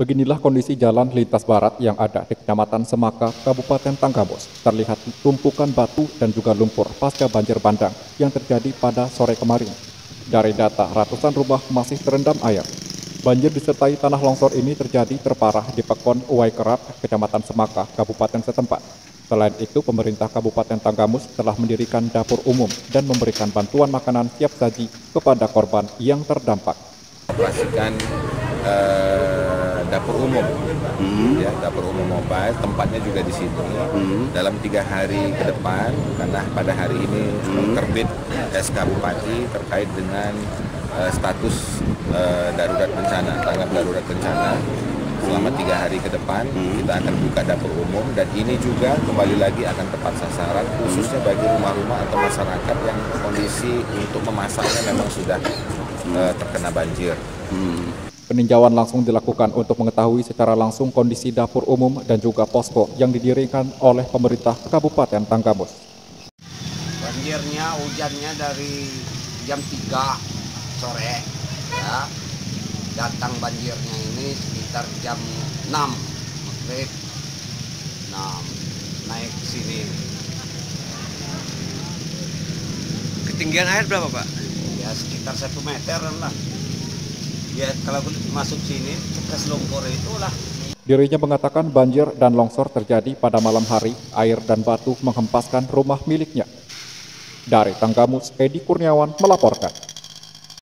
Beginilah kondisi jalan lintas barat yang ada di Kecamatan Semaka, Kabupaten Tanggamus. Terlihat tumpukan batu dan juga lumpur pasca banjir bandang yang terjadi pada sore kemarin. Dari data, ratusan rumah masih terendam air. Banjir disertai tanah longsor ini terjadi terparah di Pekon Uwai Kerap, Kecamatan Semaka, Kabupaten setempat. Selain itu, pemerintah Kabupaten Tanggamus telah mendirikan dapur umum dan memberikan bantuan makanan siap saji kepada korban yang terdampak. eh, dapur umum, ya dapur umum mobile, tempatnya juga di sini. Dalam tiga hari ke depan, karena pada hari ini terbit SK Bupati terkait dengan eh, status eh, darurat bencana, tanggap darurat bencana. Selama tiga hari ke depan, kita akan buka dapur umum dan ini juga kembali lagi akan tepat sasaran, khususnya bagi rumah-rumah atau masyarakat yang kondisi untuk memasaknya memang sudah eh, terkena banjir. Peninjauan langsung dilakukan untuk mengetahui secara langsung kondisi dapur umum dan juga posko yang didirikan oleh pemerintah Kabupaten Tanggamus. banjirnya hujannya dari jam 3 sore ya datang banjirnya ini sekitar jam 6 maghrib nah naik ke sini Ketinggian air berapa Pak? ya sekitar satu meteran lah ya kalau masuk sini bekas lumpur itulah Dirinya mengatakan banjir dan longsor terjadi pada malam hari, air dan batu menghempaskan rumah miliknya. Dari Tanggamus, Edi Kurniawan melaporkan.